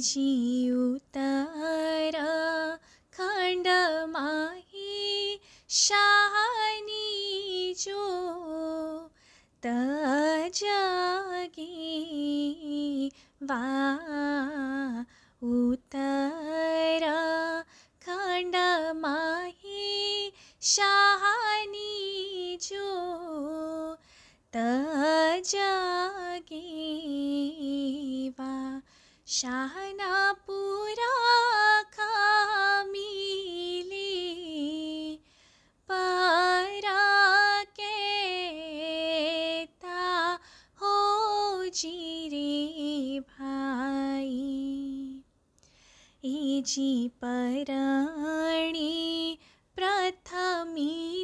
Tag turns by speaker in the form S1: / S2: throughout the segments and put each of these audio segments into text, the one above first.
S1: Easy उतर खण्ड माही शाहनी जो त जगी वा उतर खण्ड माही शाहनी जो त जगेवा शाहना इजी पराणी प्रथमिनु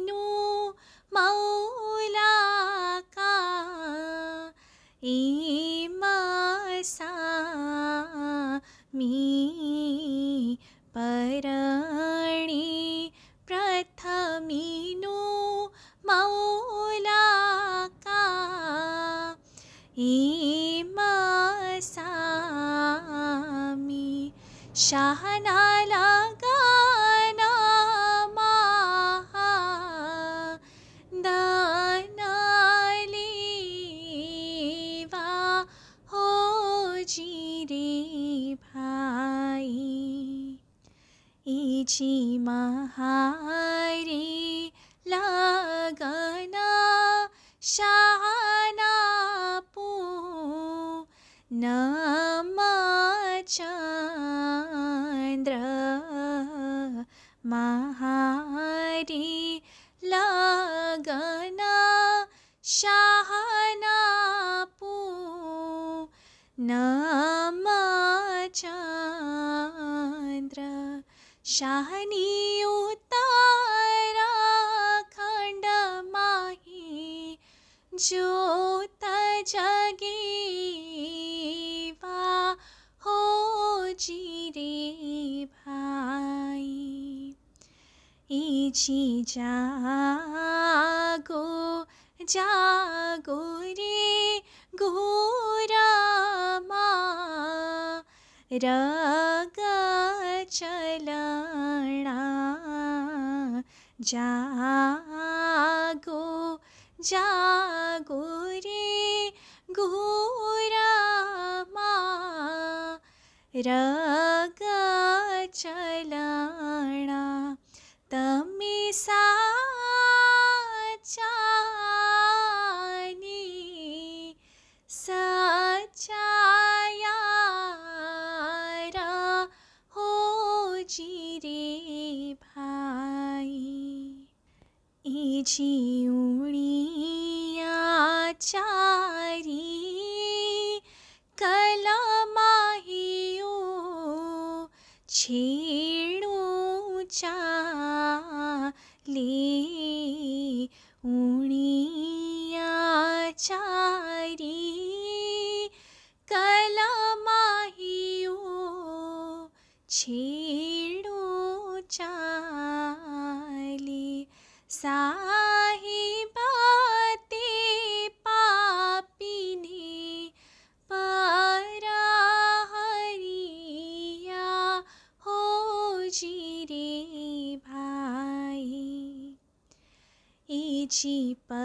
S1: इजी महारे लगना शाहना पो नमचन्द्र महारे लगना शाहना पो नमचन्द्र शाहनी उतार खण्ड माही ज्योत जगेवा हो जिरे भाइ इजी जागो जागो रे घोरमा रग चलणा जागो जागो रे घोरमा रग चलणा इजी उणिया चारी कलमाहियो छेडो चाले उणिया चारी ची पा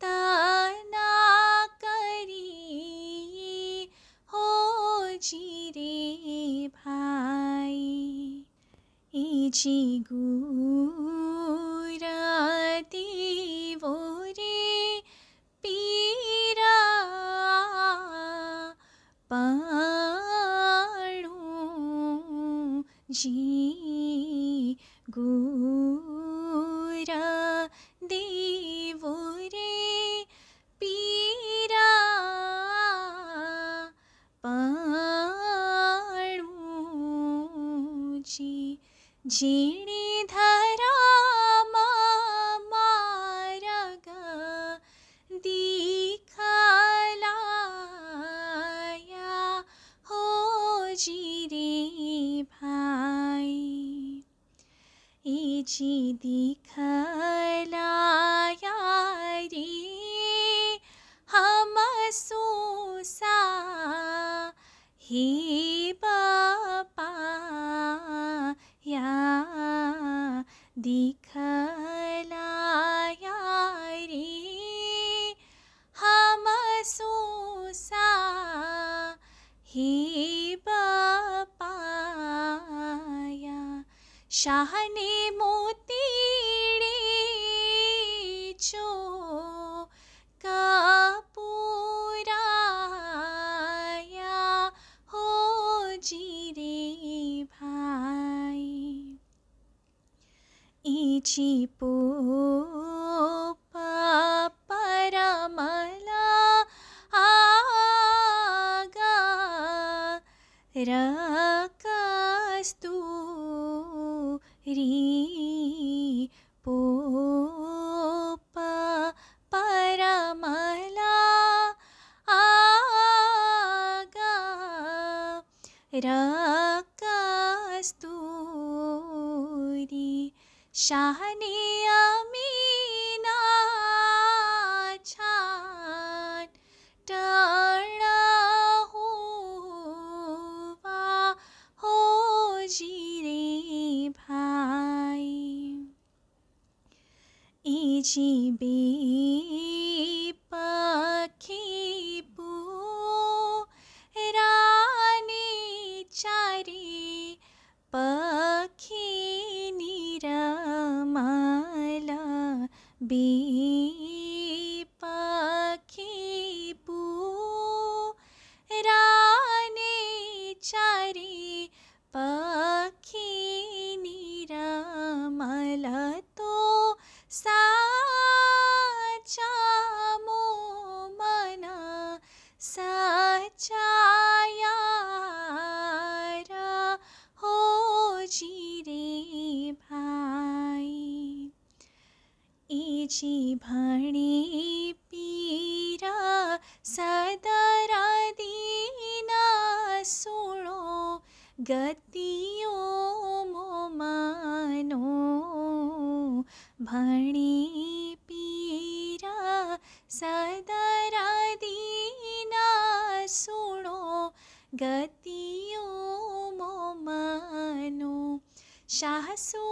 S1: तना करी हो जिरे भाइ इजी गुरती रे पीरा। पाणु जी गुरा जीणी धरा मारग दिखलाया हो जीरे भाई। इची दिखलाया रे हम सोसा हे सोसा हे बापाया। शाहने मोतीड़े चो कपूराया हो जीरे भाई। इची पोप रकस्तु री पोप परमला आगा रकस्तूरी शाहने अमीना इची बे पखी पू रानी चारी पखी निरमल इची भणी पीर सदरा दीना सुणो गतियो मो मनो। भणी पीर सदरा दीना सुणो गतियो मो मनो। शाहसो